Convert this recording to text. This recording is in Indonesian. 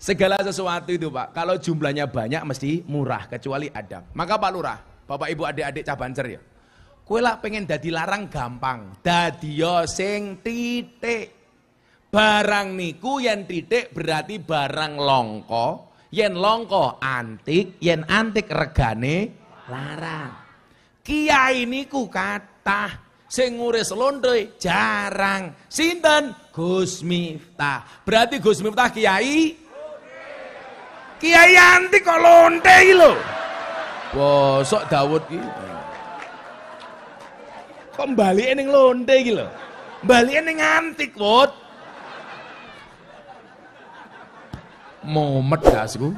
Segala sesuatu itu Pak, kalau jumlahnya banyak mesti murah, kecuali Adam. Maka Pak Lurah, Bapak Ibu adik-adik cabancer ya. Kue lah pengen dadi larang gampang. Dadi sing titik. Barang niku yen titik berarti barang longko. Yen longko antik, yen antik regane larang. Kiai niku kathah sing nguris lonte jarang. Sinten? Gus Miftah. Berarti Gus Miftah kiai Kiai antik kok lonte iki lho. Bosok Dawud iki. Kok mbalike ning lonte iki lho. Mbalike ning antik, Wut. Momet dasku.